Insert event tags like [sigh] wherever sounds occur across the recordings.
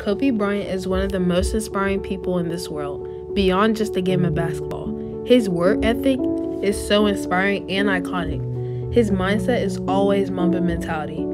Kobe Bryant is one of the most inspiring people in this world, beyond just the game of basketball. His work ethic is so inspiring and iconic. His mindset is always Mamba mentality.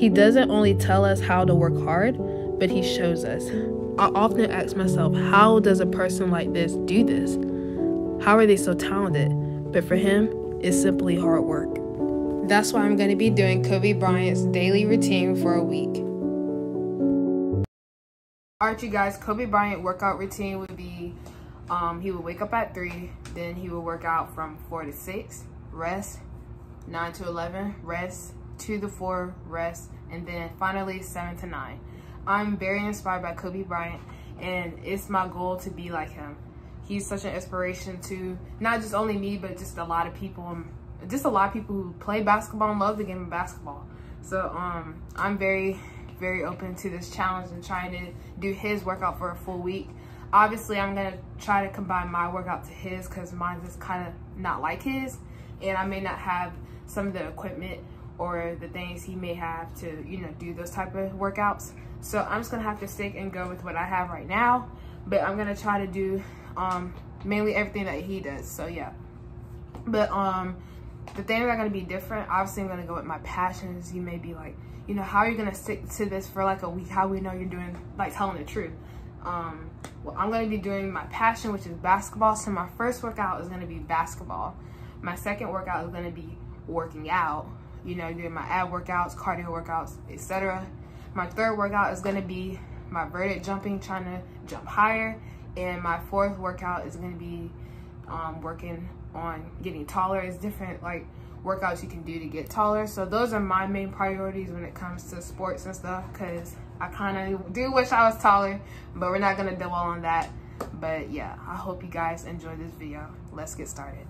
He doesn't only tell us how to work hard, but he shows us. I often ask myself, how does a person like this do this? How are they so talented? But for him, it's simply hard work. That's why I'm going to be doing Kobe Bryant's daily routine for a week. Alright, you guys, Kobe Bryant workout routine would be um, he would wake up at 3, then he would work out from 4 to 6, rest, 9 to 11, rest, 2 to 4, rest, and then finally 7 to 9. I'm very inspired by Kobe Bryant, and it's my goal to be like him. He's such an inspiration to not just only me, but just a lot of people, just a lot of people who play basketball and love the game of basketball. So um, I'm very very open to this challenge and trying to do his workout for a full week. Obviously, I'm gonna try to combine my workout to his because mine is kind of not like his. And I may not have some of the equipment or the things he may have to, you know, do those type of workouts. So I'm just gonna have to stick and go with what I have right now. But I'm gonna try to do um, mainly everything that he does. So yeah. But um, the things are gonna be different. Obviously, I'm gonna go with my passions. You may be like, you know, how are you gonna stick to this for like a week? How we know you're doing, like telling the truth? Um, well, I'm gonna be doing my passion, which is basketball. So my first workout is gonna be basketball. My second workout is gonna be working out. You know, doing my ab workouts, cardio workouts, etc. My third workout is gonna be my verted jumping, trying to jump higher. And my fourth workout is gonna be um, working on getting taller. It's different, like workouts you can do to get taller. So those are my main priorities when it comes to sports and stuff because I kind of do wish I was taller, but we're not going to dwell on that. But yeah, I hope you guys enjoy this video. Let's get started.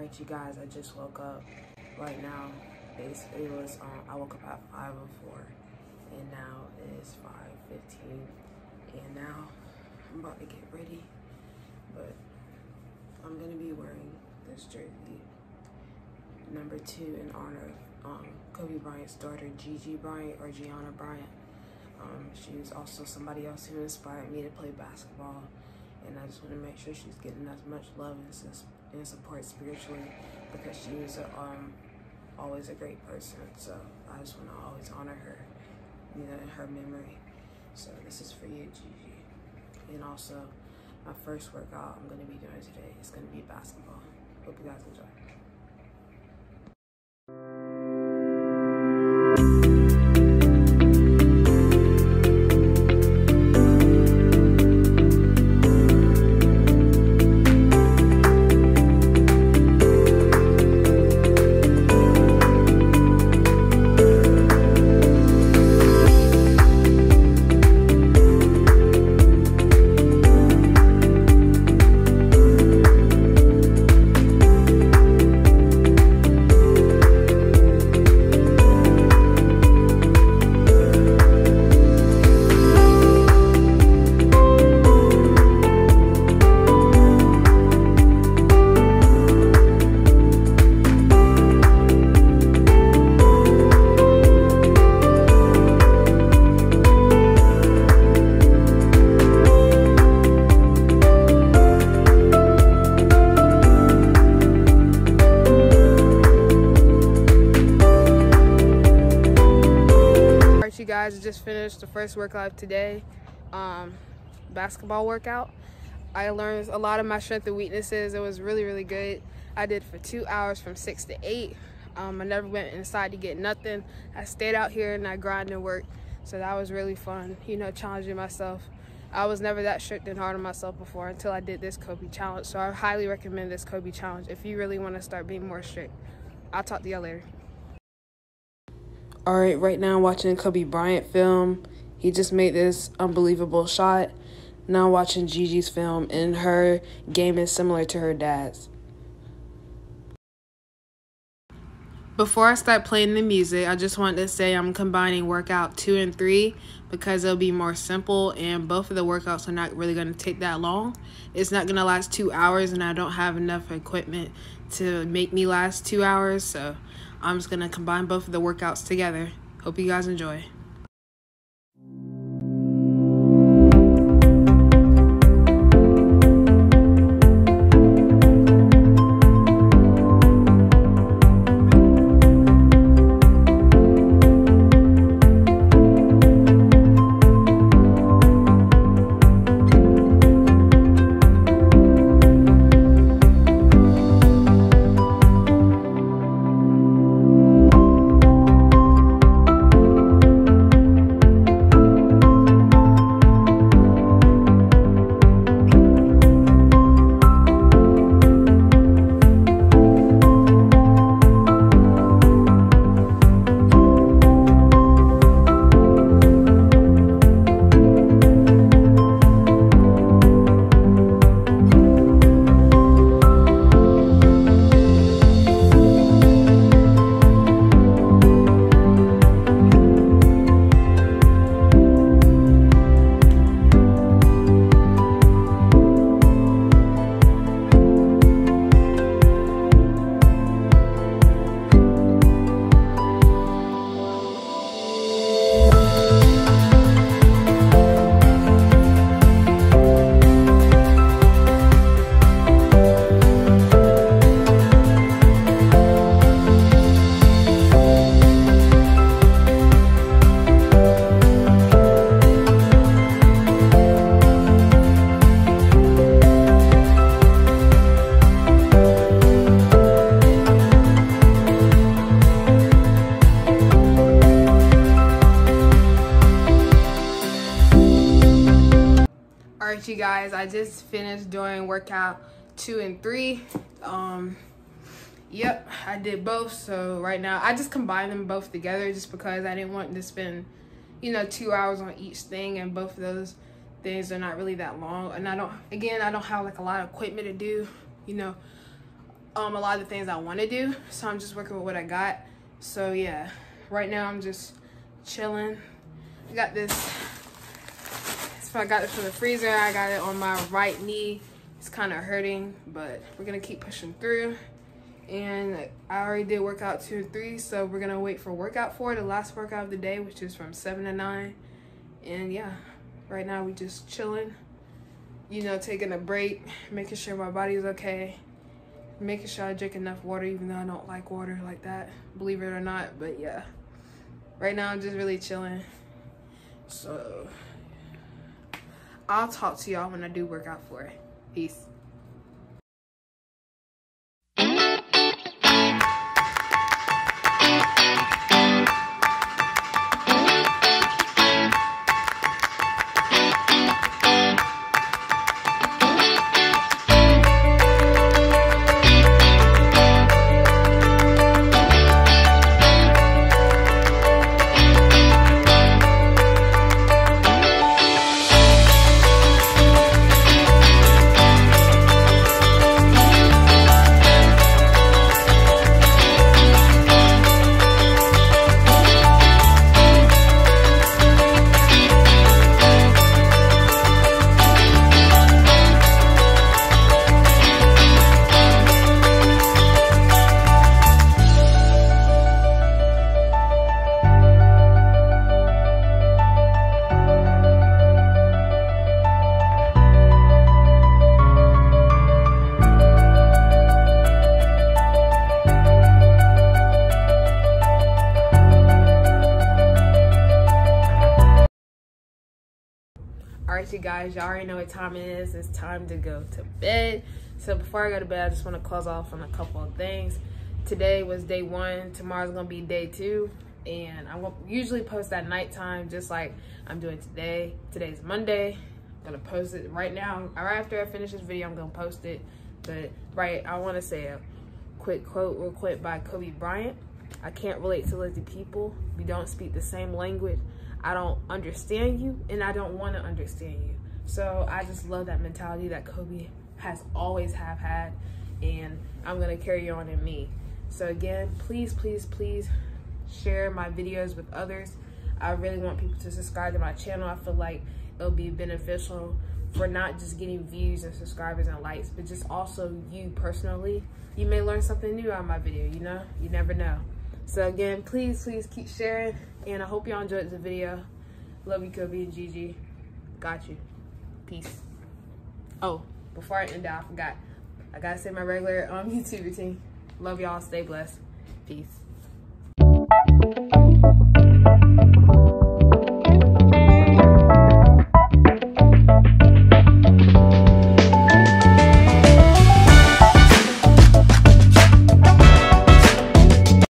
You guys, I just woke up right now. It's, it was, um, I woke up at 5.04 and now it's 5.15 and now I'm about to get ready, but I'm gonna be wearing this jersey, number two in honor of um, Kobe Bryant's daughter, Gigi Bryant or Gianna Bryant. Um, she was also somebody else who inspired me to play basketball and I just want to make sure she's getting as much love and and support spiritually because she was a, um, always a great person. So I just want to always honor her, you know, in her memory. So this is for you, Gigi. And also, my first workout I'm going to be doing today is going to be basketball. Hope you guys enjoy. Just finished the first workout today, um, basketball workout. I learned a lot of my strengths and weaknesses. It was really, really good. I did for two hours from six to eight. Um, I never went inside to get nothing. I stayed out here and I grinded and worked. So that was really fun, you know, challenging myself. I was never that strict and hard on myself before until I did this Kobe challenge. So I highly recommend this Kobe challenge if you really want to start being more strict. I'll talk to y'all later. All right, right now I'm watching Kobe Bryant film. He just made this unbelievable shot. Now watching Gigi's film, and her game is similar to her dad's. Before I start playing the music, I just wanted to say I'm combining workout two and three because it'll be more simple and both of the workouts are not really going to take that long. It's not going to last two hours and I don't have enough equipment to make me last two hours. So I'm just going to combine both of the workouts together. Hope you guys enjoy. Guys i just finished doing workout two and three. Um yep i did both so right now i just combined them both together just because i didn't want to spend you know two hours on each thing and both of those things are not really that long. And i don't again i don't have like a lot of equipment to do you know um a lot of the things i want to do so i'm just working with what i got. So yeah right now i'm just chilling. I got this I got it from the freezer. I got it on my right knee. It's kind of hurting, but we're gonna keep pushing through. And I already did workout two and three, so we're gonna wait for workout four, the last workout of the day, which is from seven to nine. And yeah, right now we just chilling, you know, taking a break, making sure my body's okay, making sure I drink enough water, even though I don't like water like that, believe it or not. But yeah, right now I'm just really chilling. So I'll talk to y'all when I do work out for it. Peace. You guys, y'all already know what time it is. It's time to go to bed. So before I go to bed, I just want to close off on a couple of things. Today was day one. Tomorrow's going to be day two. And I will usually post at nighttime, just like I'm doing today. Today's Monday. I'm gonna post it right now. Right after I finish this video, I'm gonna post it. But right, I wanna say a quick quote real quick by Kobe Bryant. I can't relate to lazy people. We don't speak the same language. I don't understand you and I don't wanna understand you. So I just love that mentality that Kobe has always have had and I'm gonna carry on in me. So again, please, please, please share my videos with others. I really want people to subscribe to my channel. I feel like it'll be beneficial for not just getting views and subscribers and likes, but just also you personally. You may learn something new on my video, you know? You never know. So again, please, please keep sharing. And I hope y'all enjoyed the video. Love you, Kobe and Gigi. Got you. Peace. Oh, before I end out, I forgot. I gotta say my regular um, [laughs] YouTube routine. Love y'all. Stay blessed. Peace.